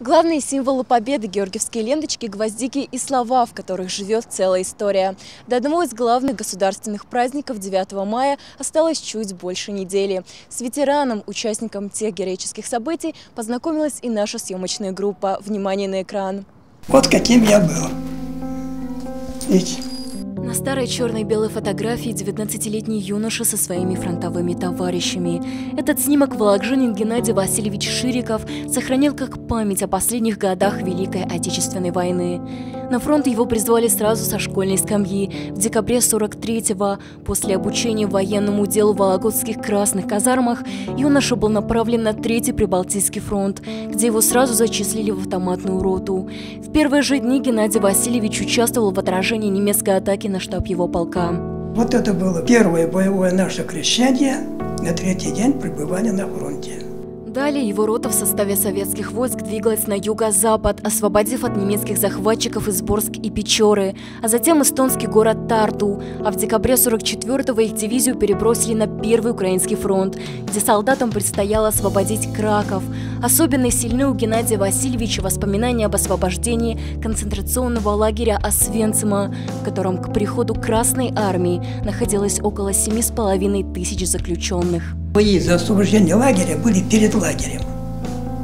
Главные символы победы – георгиевские ленточки, гвоздики и слова, в которых живет целая история. До одного из главных государственных праздников 9 мая осталось чуть больше недели. С ветераном, участником тех героических событий, познакомилась и наша съемочная группа. Внимание на экран. Вот каким я был. Видите? На старой черной белой фотографии 19-летний юноша со своими фронтовыми товарищами. Этот снимок вологжанин Геннадий Васильевич Шириков сохранил как память о последних годах Великой Отечественной войны. На фронт его призвали сразу со школьной скамьи. В декабре 43-го, после обучения военному делу в Вологодских красных казармах, юноша был направлен на Третий Прибалтийский фронт, где его сразу зачислили в автоматную роту. В первые же дни Геннадий Васильевич участвовал в отражении немецкой атаки на штаб его полка. Вот это было первое боевое наше крещение на третий день пребывания на фронте. Далее его рота в составе советских войск двигалась на юго-запад, освободив от немецких захватчиков Изборск и Печоры, а затем эстонский город Тарту, а в декабре 44-го их дивизию перебросили на Первый Украинский фронт, где солдатам предстояло освободить Краков. Особенно сильны у Геннадия Васильевича воспоминания об освобождении концентрационного лагеря Освенцима, в котором к приходу Красной Армии находилось около семи с половиной тысяч заключенных. Бои за освобождение лагеря были перед лагерем.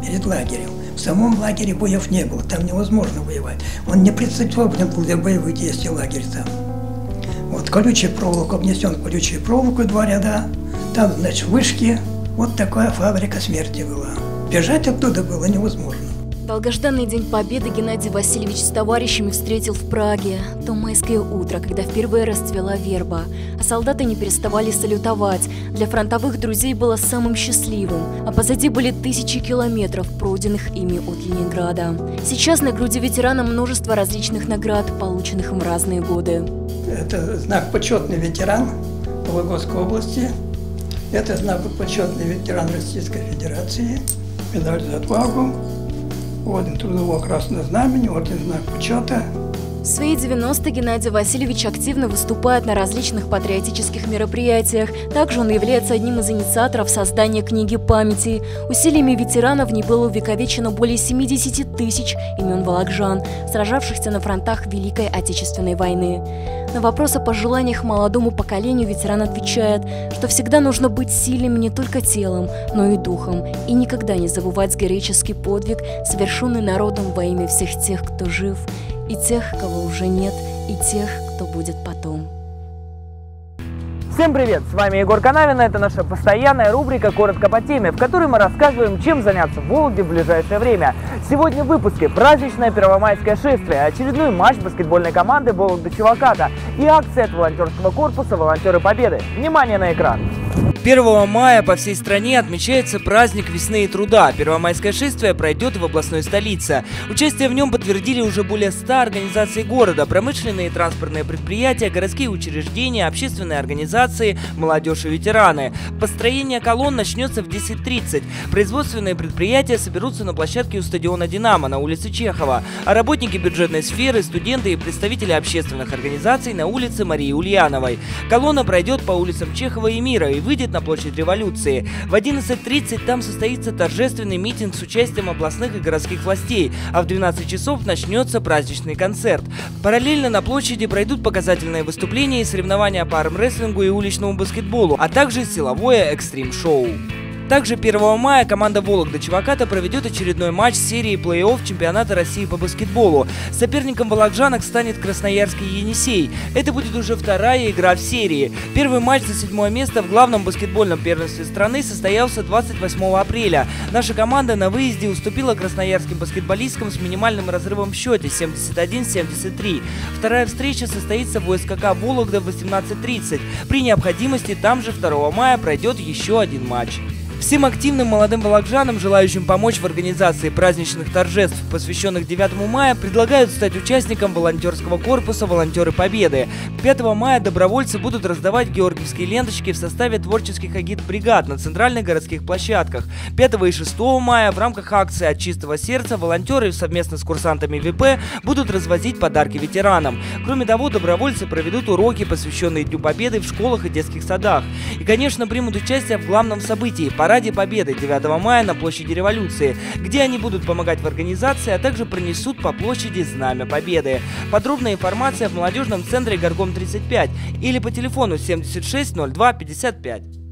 Перед лагерем. В самом лагере боев не было, там невозможно воевать. Он не приспособлен был для боевых действий лагерь там. Вот колючая проволока, обнесен колючей проволокой два ряда, там, значит, вышки. Вот такая фабрика смерти была. Бежать оттуда было невозможно. Долгожданный День Победы Геннадий Васильевич с товарищами встретил в Праге. То майское утро, когда впервые расцвела верба, а солдаты не переставали салютовать. Для фронтовых друзей было самым счастливым, а позади были тысячи километров, пройденных ими от Ленинграда. Сейчас на груди ветерана множество различных наград, полученных им разные годы. Это знак «Почетный ветеран» Вологодской области. Это знак «Почетный ветеран Российской Федерации», медаль за отвагу, орден Трудового Красного Знамени, орден Знак Почета. В свои 90 Геннадий Васильевич активно выступает на различных патриотических мероприятиях. Также он является одним из инициаторов создания книги памяти. Усилиями ветеранов не было увековечено более 70 тысяч имен волокжан, сражавшихся на фронтах Великой Отечественной войны. На вопрос о пожеланиях молодому поколению ветеран отвечает, что всегда нужно быть сильным не только телом, но и духом, и никогда не забывать героический подвиг, совершенный народом во имя всех тех, кто жив, и тех, кого уже нет, и тех, кто будет потом. Всем привет! С вами Егор Канавин, это наша постоянная рубрика «Коротко по теме», в которой мы рассказываем, чем заняться в Вологде в ближайшее время. Сегодня в выпуске праздничное первомайское шествие, очередной матч баскетбольной команды Вологда Чуваката и акция от волонтерского корпуса «Волонтеры Победы». Внимание на экран! 1 мая по всей стране отмечается праздник весны и труда. Первомайское шествие пройдет в областной столице. Участие в нем подтвердили уже более 100 организаций города, промышленные и транспортные предприятия, городские учреждения, общественные организации, молодежь и ветераны. Построение колонн начнется в 10.30. Производственные предприятия соберутся на площадке у стадиона «Динамо» на улице Чехова, а работники бюджетной сферы, студенты и представители общественных организаций на улице Марии Ульяновой. Колонна пройдет по улицам Чехова и Мира и выйдет на площадь революции. В 11.30 там состоится торжественный митинг с участием областных и городских властей, а в 12 часов начнется праздничный концерт. Параллельно на площади пройдут показательные выступления и соревнования по армрестлингу и уличному баскетболу, а также силовое экстрим-шоу. Также 1 мая команда Вологда Чуваката проведет очередной матч серии плей-офф чемпионата России по баскетболу. Соперником волокжанок станет Красноярский Енисей. Это будет уже вторая игра в серии. Первый матч за седьмое место в главном баскетбольном первенстве страны состоялся 28 апреля. Наша команда на выезде уступила красноярским баскетболисткам с минимальным разрывом в счете 71-73. Вторая встреча состоится в ОСКК Вологда в 18.30. При необходимости там же 2 мая пройдет еще один матч. Всем активным молодым волокжанам, желающим помочь в организации праздничных торжеств, посвященных 9 мая, предлагают стать участником волонтерского корпуса «Волонтеры Победы». 5 мая добровольцы будут раздавать георгиевские ленточки в составе творческих агит-бригад на центральных городских площадках. 5 и 6 мая в рамках акции «От чистого сердца» волонтеры совместно с курсантами ВП будут развозить подарки ветеранам. Кроме того, добровольцы проведут уроки, посвященные Дню Победы в школах и детских садах. И, конечно, примут участие в главном событии – параде Параде Победы 9 мая на площади Революции, где они будут помогать в организации, а также пронесут по площади Знамя Победы. Подробная информация в молодежном центре Горгом 35 или по телефону 76 02 55.